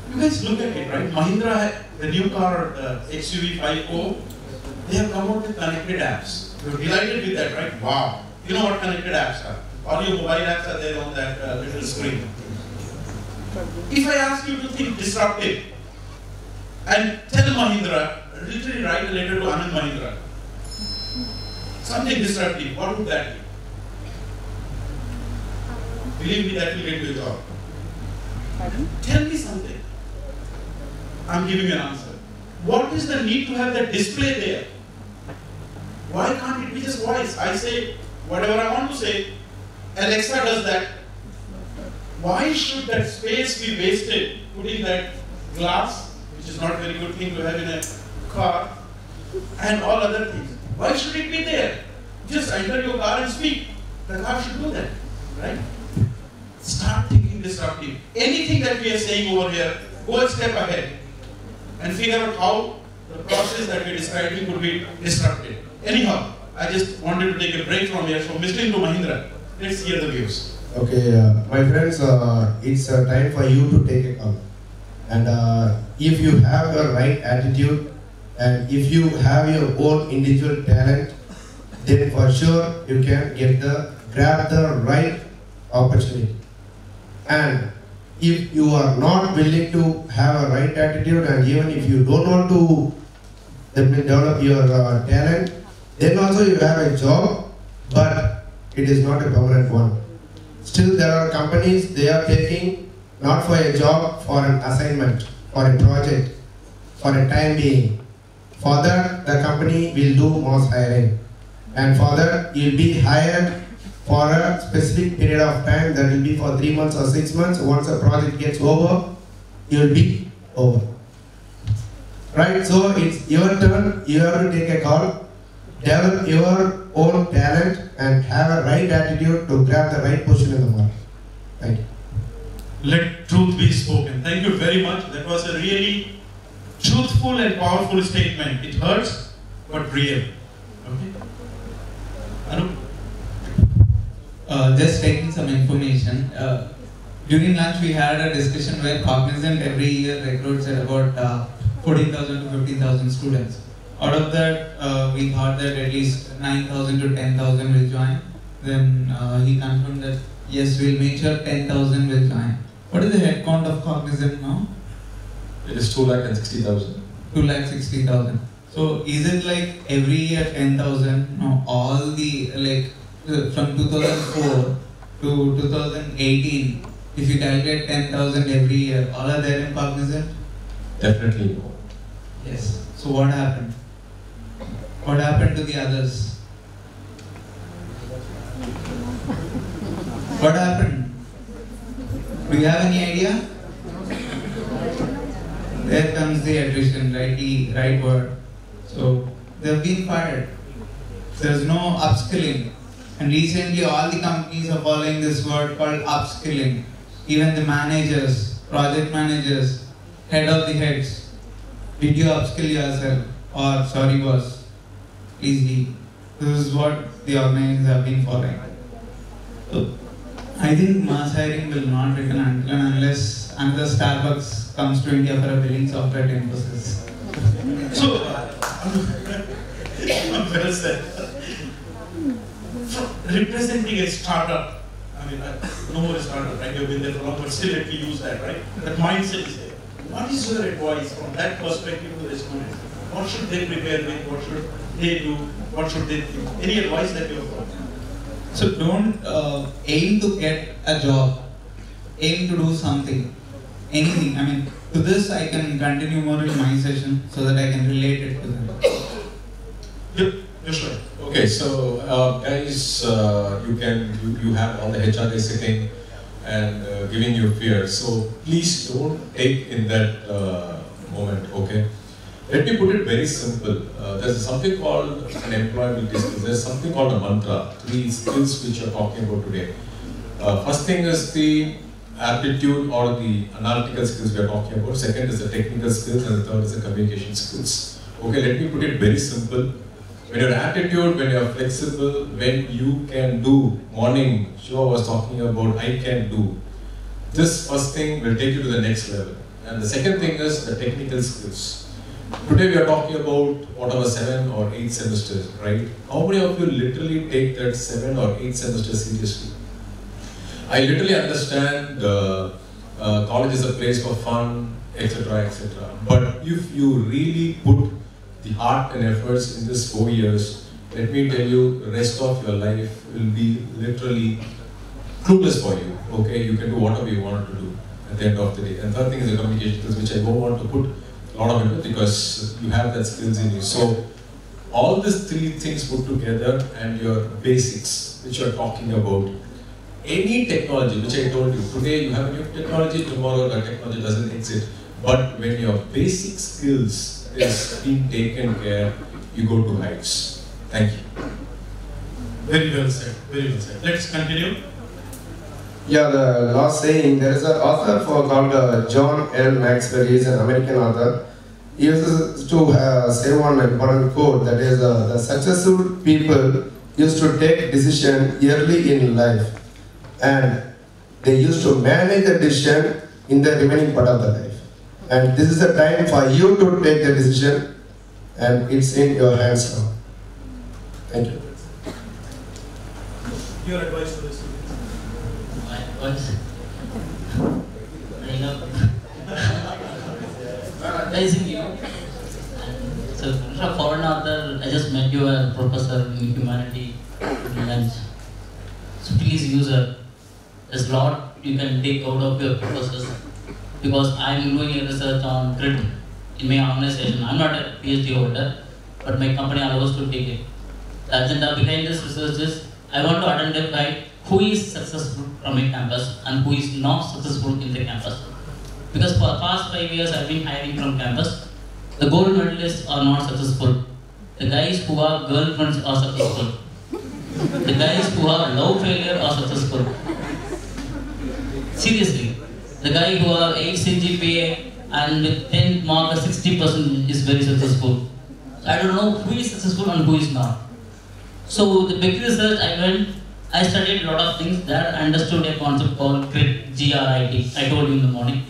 you guys look at it, right? Mahindra, the new car, the XUV 5.0, they have come out with connected apps. You're delighted with that, right? Wow. You know what connected apps are? All your mobile apps are there on that uh, little screen. If I ask you to think disruptive and tell Mahindra, literally write a letter to Anand Mahindra, something disruptive, what would that be? Believe me, that will get you a job. Tell me something. I'm giving you an answer. What is the need to have that display there? Why can't it be just voice? I say whatever I want to say. Alexa does that. Why should that space be wasted putting that glass, which is not a very good thing to have in a car, and all other things? Why should it be there? Just enter your car and speak. The car should do that, right? Start thinking disruptive. Anything that we are saying over here, go a step ahead and figure out how the process that we're describing could be disrupted. Anyhow, I just wanted to take a break from here, from Michelin to Mahindra. Let's hear the views. Okay, uh, my friends, uh, it's uh, time for you to take a call. And uh, if you have the right attitude and if you have your own individual talent, then for sure you can get the grab the right opportunity. And if you are not willing to have a right attitude and even if you don't want to develop your uh, talent, then also you have a job, but it is not a permanent one. Still, there are companies they are taking not for a job, for an assignment, for a project, for a time being. For that, the company will do mass hiring, and for that, you'll be hired for a specific period of time. That will be for three months or six months. Once the project gets over, you'll be over. Right. So it's your turn. You have to take a call develop your own talent and have a right attitude to grab the right position in the market. Thank you. Let truth be spoken. Thank you very much. That was a really truthful and powerful statement. It hurts, but real. Okay? Anup? Uh, just taking some information. Uh, during lunch, we had a discussion where Cognizant every year recruits at about uh, 14,000 to 15,000 students. Out of that, uh, we thought that at least 9,000 to 10,000 will join. Then uh, he confirmed that yes, we'll make sure 10,000 will join. What is the head count of Cognizant now? It is two lakh and sixty thousand. 2 lakh 60,000. So is it like every year 10,000? No, all the like uh, from 2004 to 2018, if you calculate 10,000 every year, all are there in Cognizant? Definitely. Yes. So what happened? What happened to the others? What happened? Do you have any idea? There comes the attrition, right, right word. So they've been fired. There's no upskilling. And recently all the companies are following this word called upskilling. Even the managers, project managers, head of the heads. Did you upskill yourself? Or sorry boss, please. This is what the organizations have been following. So, I think mass hiring will not return until and unless another Starbucks comes to India for a billing software to Infosys. So, uh, [laughs] well said. Representing a startup, I mean, uh, no more startup, right? You've been there for long, but still let me use that, right? That mindset is there. What is your advice from that perspective to the students? What should they prepare with? What should they do? What should they do? Any advice that you have got? So don't uh, aim to get a job. Aim to do something. Anything. I mean, to this I can continue more in my session so that I can relate it to them. Yep, yes, right. Okay, so uh, guys, uh, you can you, you have all the HRA sitting and uh, giving you fear. So please don't take in that uh, moment. Okay. Let me put it very simple. Uh, there's something called an employability skill. There's something called a mantra. Three skills which you're talking about today. Uh, first thing is the aptitude or the analytical skills we are talking about. Second is the technical skills, and the third is the communication skills. Okay, let me put it very simple. When your attitude, when you're flexible, when you can do, morning, Shiva was talking about I can do. This first thing will take you to the next level. And the second thing is the technical skills. Today we are talking about whatever seven or eight semesters, right? How many of you literally take that seven or eight semesters seriously? I literally understand uh, uh, college is a place for fun, etc., etc. But if you really put the heart and efforts in this four years, let me tell you, the rest of your life will be literally clueless for you. Okay, you can do whatever you want to do at the end of the day. And third thing is the communication skills, which I don't want to put lot of input because you have that skills in you. So all these three things put together and your basics, which you are talking about, any technology, which I told you, today you have a new technology, tomorrow the technology doesn't exist. But when your basic skills is being taken care, you go to heights. Thank you. Very well said. Very well said. Let's continue. Yeah, the last saying, there is an author for called uh, John L. Maxwell, he is an American author. He used to uh, say one important quote that is, uh, the successful people used to take decision early in life and they used to manage the decision in the remaining part of the life. And this is the time for you to take the decision and it's in your hands now. Thank you. Your advice to the students. My advice. I know. Advising you. And so, for foreign author, I just met you a professor in humanity lunch. So please use her. There's a lot you can take out of your professors. Because I'm doing a research on grit in my organization. I'm not a PhD holder, but my company allows to take it. The agenda behind this research is I want to identify who is successful from a campus and who is not successful in the campus. Because for the past five years I've been hiring from campus. The gold medalists are not successful. The guys who have girlfriends are successful. The guys who have love failure are successful. Seriously, the guy who have 8 CGPA GPA and with 10 mark 60% is very successful. I don't know who is successful and who is not. So the big research I went, I studied a lot of things there, understood a concept called GRIT, G-R-I-T. I told you in the morning.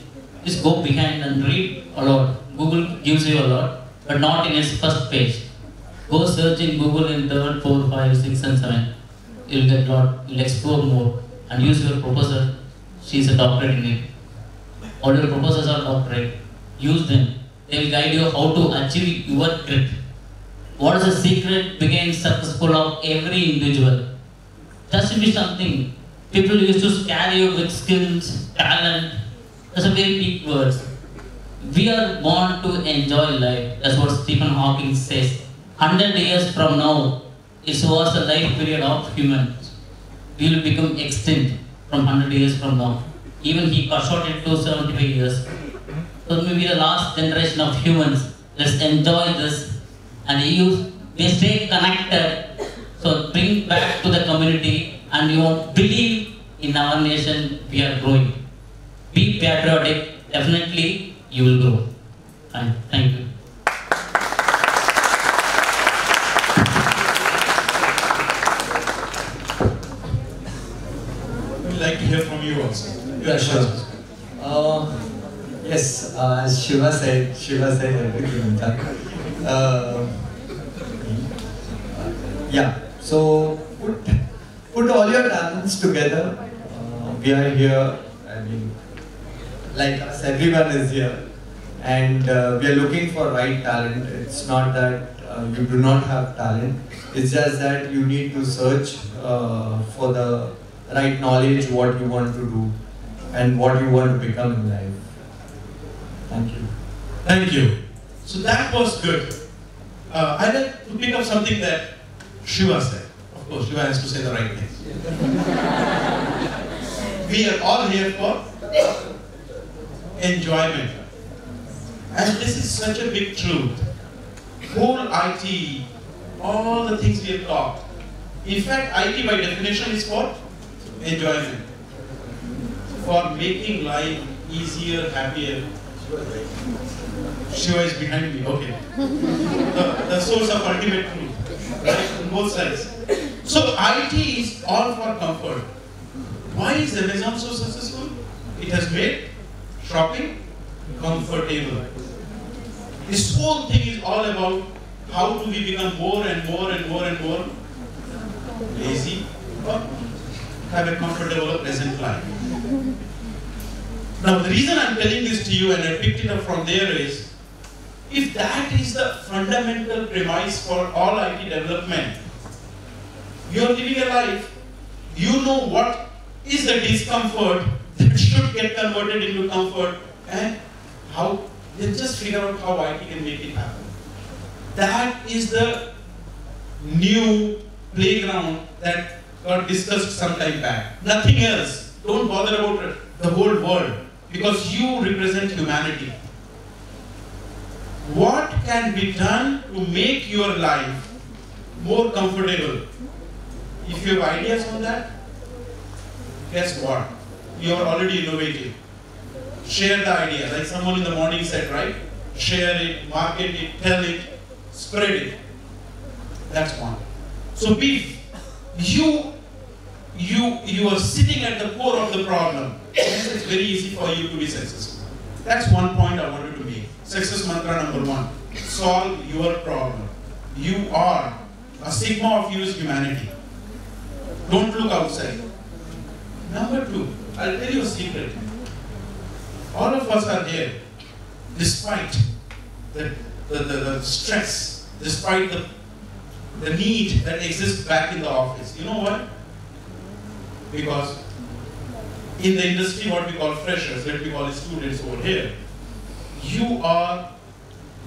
Just go behind and read a lot. Google gives you a lot, but not in its first page. Go search in Google in third, fourth, five, six, and seven. You'll get a lot. You'll explore more and use your professor. She's a doctorate in it. All your professors are doctorate. Use them. They will guide you how to achieve your grit. What is the secret being successful of every individual? Just be something. People used to scare you with skills, talent. That's a very big word. We are born to enjoy life. That's what Stephen Hawking says. Hundred years from now, it was the life period of humans. We will become extinct from hundred years from now. Even he cut short it to 75 years. So maybe the last generation of humans, let's enjoy this and use, they stay connected. So bring back to the community and you believe in our nation we are growing. Be patriotic, definitely you will grow. Thank, thank you. We'd like to hear from you also. You Yeah, sure. Uh, yes, uh, as Shiva said, Shiva said everything. That, uh, yeah, so put, put all your talents together. Uh, we are here, I mean, like us, everyone is here. And uh, we are looking for right talent. It's not that uh, you do not have talent. It's just that you need to search uh, for the right knowledge, what you want to do and what you want to become in life. Thank you. Thank you. So that was good. Uh, I'd like to pick up something that Shiva said. Of course, Shiva has to say the right thing. [laughs] we are all here for enjoyment. And this is such a big truth. Whole IT, all the things we have talked. In fact, IT by definition is for enjoyment. For making life easier, happier. Shiva is behind me, okay. The, the source of ultimate truth, right, on both sides. So IT is all for comfort. Why is Amazon so successful? It has made shopping comfortable. This whole thing is all about how do we become more and more and more and more lazy or have a comfortable present life. Now the reason I'm telling this to you and I picked it up from there is, if that is the fundamental premise for all IT development, you're living a life, you know what is the discomfort that should get converted into comfort and how, then just figure out how IT can make it happen. That is the new playground that got discussed some time back. Nothing else. Don't bother about the whole world because you represent humanity. What can be done to make your life more comfortable? If you have ideas on that, guess what? You are already innovative. Share the idea, like someone in the morning said, right? Share it, market it, tell it, spread it. That's one. So be you you you are sitting at the core of the problem. It's very easy for you to be successful. That's one point I wanted to make. Success mantra number one. Solve your problem. You are a sigma of you is humanity. Don't look outside. Number two, I'll tell you a secret. All of us are here, despite the, the, the, the stress, despite the, the need that exists back in the office. You know what? Because in the industry, what we call freshers, what we call students over here, you are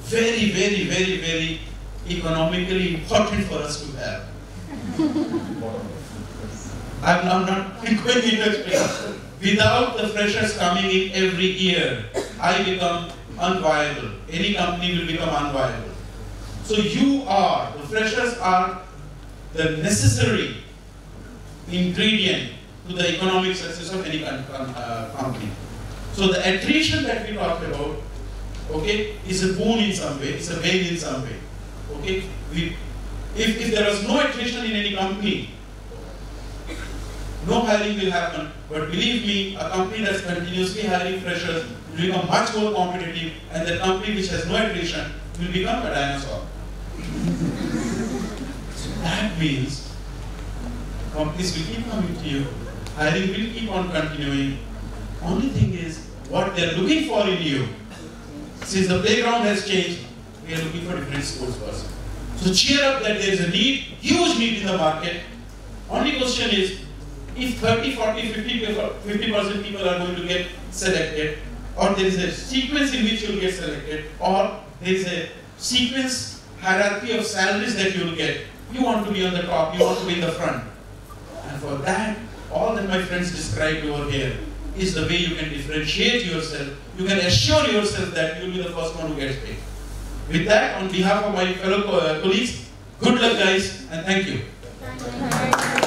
very, very, very, very economically important for us to have. I'm, [laughs] I'm not going into. Without the freshers coming in every year, I become unviable. Any company will become unviable. So you are, the freshers are the necessary ingredient to the economic success of any uh, company. So the attrition that we talked about, okay, is a boon in some way, it's a bane in some way. Okay, we, if, if there was no attrition in any company, no hiring will happen. But believe me, a company that's continuously hiring freshers will become much more competitive, and the company which has no attrition will become a dinosaur. so that means companies will keep coming to you, hiring will keep on continuing. Only thing is what they're looking for in you. Since the playground has changed, we are looking for different sports person. So cheer up that there is a need, huge need in the market. Only question is, if 30, 40, 50 50 percent people are going to get selected, or there is a sequence in which you will get selected, or there is a sequence hierarchy of salaries that you will get. You want to be on the top, you want to be in the front. And for that, all that my friends described over here, is the way you can differentiate yourself. You can assure yourself that you will be the first one who gets paid. With that, on behalf of my fellow uh, colleagues, good luck guys and thank you. How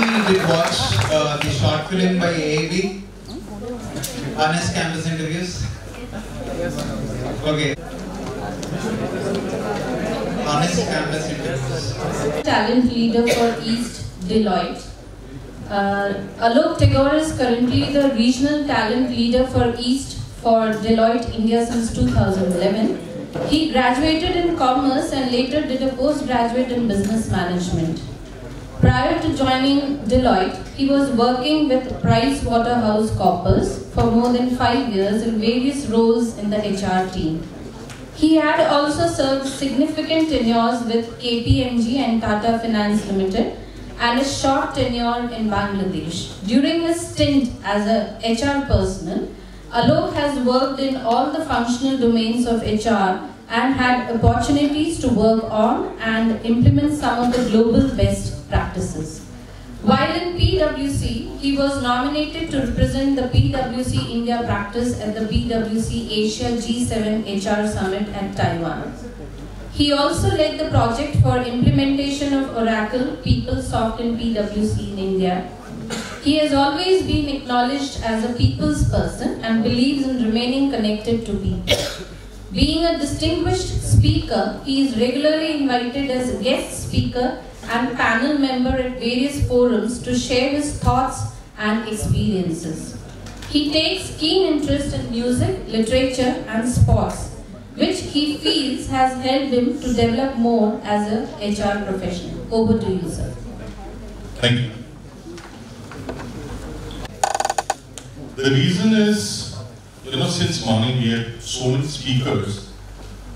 many did watch uh, the short film by AIB? Honest Campus Interviews? Okay. Honest Campus Interviews. talent leader for East Deloitte. Uh, Alok Tagore is currently the regional talent leader for East for Deloitte India since 2011. He graduated in commerce and later did a postgraduate in business management. Prior to joining Deloitte, he was working with PricewaterhouseCoopers for more than five years in various roles in the HR team. He had also served significant tenures with KPMG and Tata Finance Limited and a short tenure in Bangladesh. During his stint as a HR personnel, Alok has worked in all the functional domains of HR and had opportunities to work on and implement some of the global best practices. While in PwC, he was nominated to represent the PwC India practice at the PwC Asia G7 HR Summit at Taiwan. He also led the project for implementation of Oracle PeopleSoft in PwC in India. He has always been acknowledged as a people's person and believes in remaining connected to people. Being a distinguished speaker, he is regularly invited as a guest speaker and panel member at various forums to share his thoughts and experiences. He takes keen interest in music, literature, and sports, which he feels has helped him to develop more as a HR professional. Over to you, sir. Thank you. The reason is, you know, since morning we had so many speakers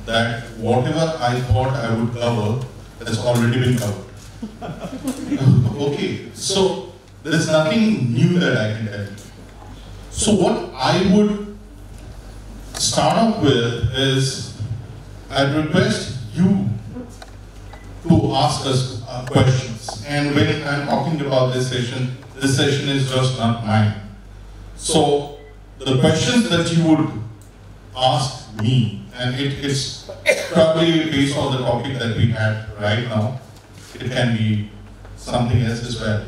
that whatever I thought I would cover has already been covered. [laughs] okay, so there's nothing new that I can tell you. So what I would start off with is I'd request you to ask us uh, questions. And when I'm talking about this session, this session is just not mine. So the questions that you would ask me, and it is probably based on the topic that we had right now, it can be something else as well.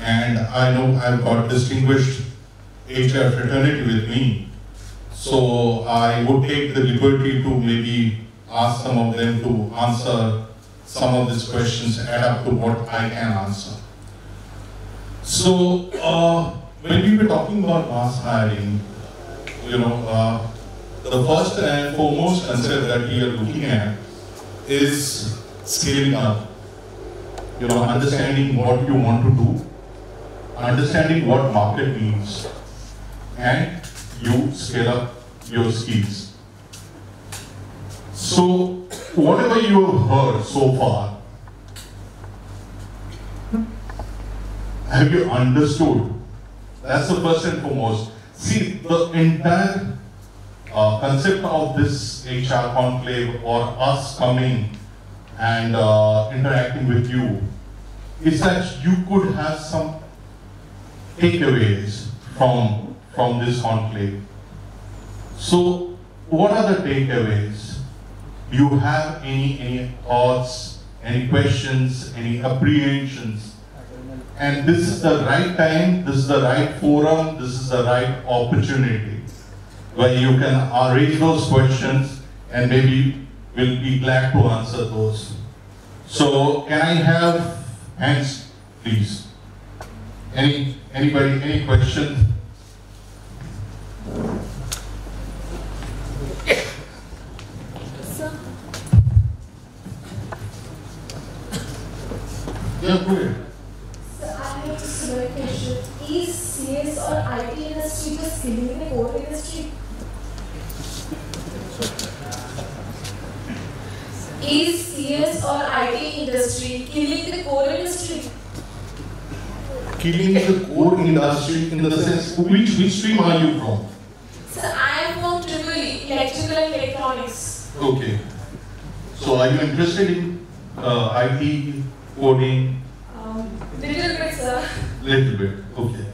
And I know I've got distinguished HR fraternity with me, so I would take the liberty to maybe ask some of them to answer some of these questions, add up to what I can answer. So, uh, when we were talking about mass hiring, you know, uh, the first and foremost concept that we are looking at is scaling up. You know, understanding what you want to do, understanding what market needs, and you scale up your skills. So, whatever you have heard so far, have you understood? That's the first and foremost. See, the entire uh, concept of this HR conclave or us coming and uh, interacting with you is that you could have some takeaways from, from this conclave. So, what are the takeaways? You have any, any thoughts, any questions, any apprehensions? And this is the right time, this is the right forum, this is the right opportunity where you can uh, raise those questions and maybe we'll be glad to answer those. So can I have hands, please? Any, anybody, any questions? Yeah, go ahead. So I have just another question. Is CS or IT industry just killing the core industry? Is CS or IT industry killing the core industry? Killing the core industry in the sense, which, which stream are you from? So I am from Tripoli, electrical and electronics. Okay. So are you interested in uh, IT, coding? Um, little bit sir. Little bit, okay.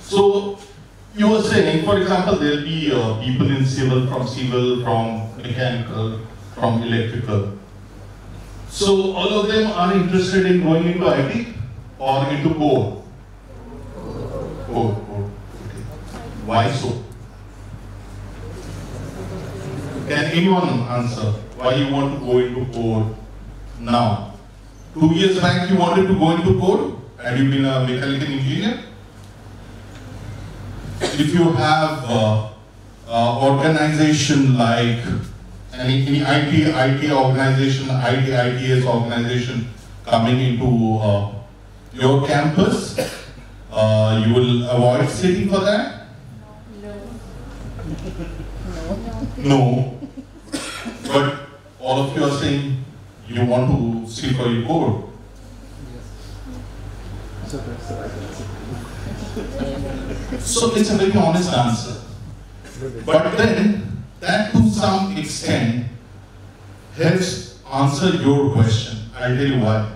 So you were saying, for example, there'll be uh, people in civil, from civil, from mechanical, from electrical. So all of them are interested in going into IT or into core? Core, core. Okay. Why so? Can anyone answer why you want to go into core now? Two years back you wanted to go into core? Had you been a mechanical engineer? If you have uh, uh, organization like any, any IT, IT organization, IT, ITS organization coming into uh, your campus, uh, you will avoid sitting for that? No. no. No. But all of you are saying you want to sit for your board. So it's a very honest answer. But then, that to some extent helps answer your question. I'll tell you why.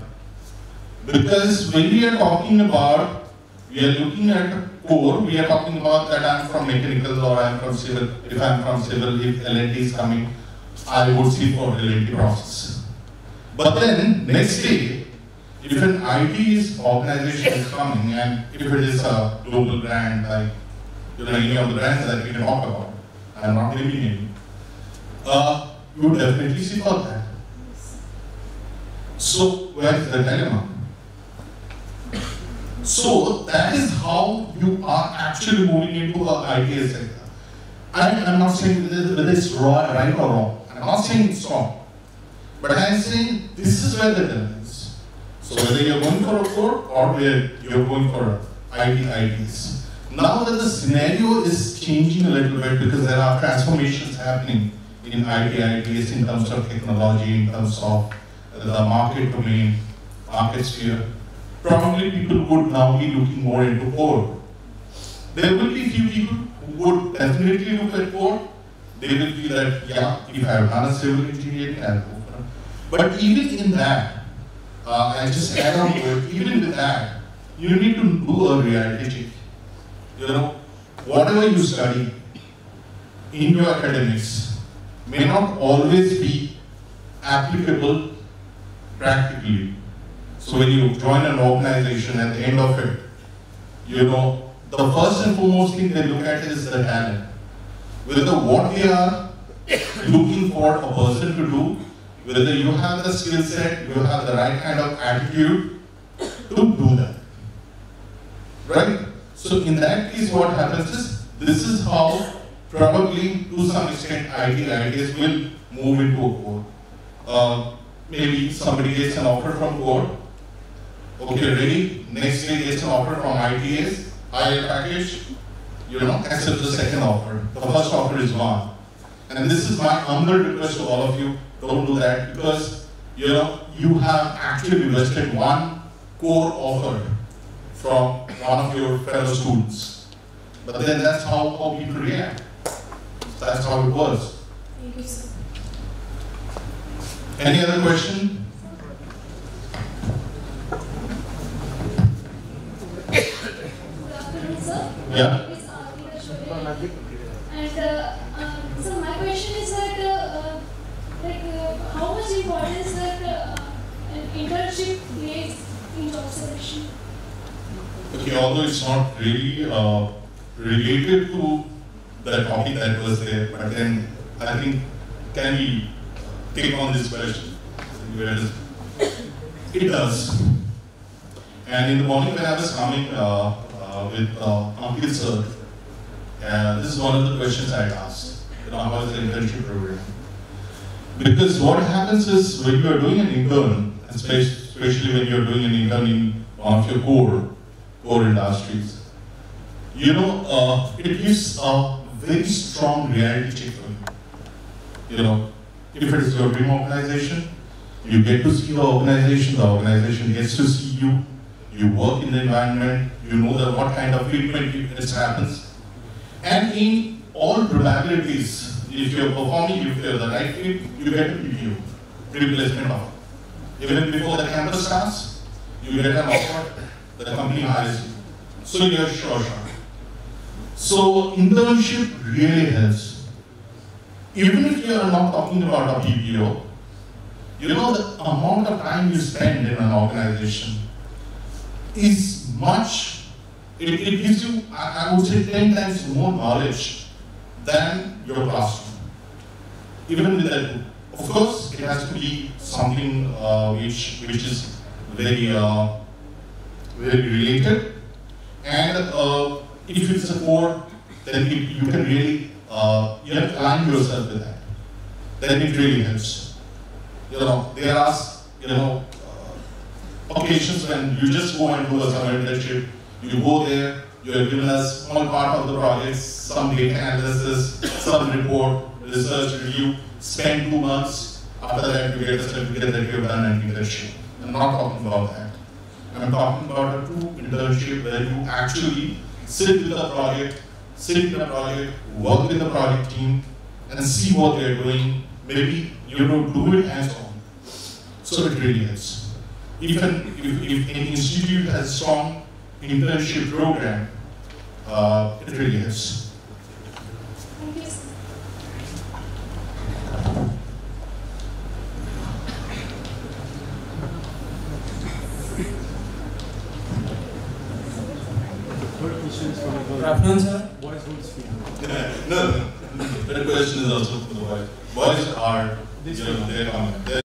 Because when we are talking about, we are looking at core, we are talking about that I'm from mechanical or I'm from civil. If I'm from civil, if L&T is coming, I would see for L&T process. But then, next day, if an IT organization is coming and if it is a global brand like you know, any of the brands that we can talk about, I'm not naming any, uh, you definitely see for that. So where is the dilemma? So that is how you are actually moving into a IT sector. I'm not saying whether it's right, or wrong. I'm not saying it's wrong. But I'm saying this is where the dilemma is. So whether you're going for a core or you're going for ID ITs. Now that the scenario is changing a little bit because there are transformations happening in IT ITs in terms of technology, in terms of the market domain, market sphere, probably people would now be looking more into core. There will be few people who would definitely look at core. They will feel that, yeah, if I have done a civil engineering, I'll go for. But even in that, uh, I just add on even with that, you need to do a reality check. You know, whatever you study in your academics may not always be applicable practically. So when you join an organization at the end of it, you know, the first and foremost thing they look at is the talent. Whether what they are looking for a person to do, whether you have the skill set, you have the right kind of attitude to do that. Right? So in that case, what happens is, this is how probably to some extent IT ideas will move into a core. Uh, maybe somebody gets an offer from core, okay, ready, next day gets an offer from ITS, higher package, you know, accept the second offer. The first offer is gone. And this is my humble request to all of you, don't do that because, you know, you have actually invested one core offer from one of your fellow students. But then that's how, how people react. That's how it was. Thank you, sir. Any other question? Good afternoon, sir. Yeah. It's Aarti Ashwini. And uh, um, so my question is that, uh, uh, like, uh, how much importance that uh, an internship plays in job selection? Okay, although it's not really uh, related to the topic that was there, but then I think can we take on this question? It does. And in the morning when I was coming uh, uh, with uh, Ankit sir, this is one of the questions I asked. You know, how is the internship program? Because what happens is when you are doing an intern, especially especially when you are doing an intern in one of your core, core industries, you know, uh, it gives a very strong reality check for you. You know, if it is your dream organization, you get to see the organization, the organization gets to see you, you work in the environment, you know that what kind of treatment it happens. And in all probabilities, if you're performing, if you're the right fit, you get a PPO, pre-placement offer. Even before the campus starts, you get an offer, the company you. So you're sure, sure. So internship really helps. Even if you are not talking about a PPO, you know the amount of time you spend in an organization is much, it, it gives you, I, I would say, 10 times more knowledge than your classroom. Even with that, of course, it has to be something uh, which, which is very, uh, very related. And uh, if it's a core, then it, you can really uh, you know, align yourself with that. Then it really helps. You know, there are you know uh, occasions when you just go and do a summer internship. You go there, you are given a small part of the project, some data analysis, some report, research review. Spend two months. After that, you get a certificate that you have done an internship. I'm not talking about that. I'm talking about a true internship where you actually sit with a project, sit in a project, work with the project team, and see what they're doing. Maybe you know do it hands on. So it really. If an, if, if an institute has a strong internship program, uh, it really helps. Thank you, sir. Good afternoon, sir. [laughs] no, no, no. That question is also for the boys. Boys are, you know, they're, um, they're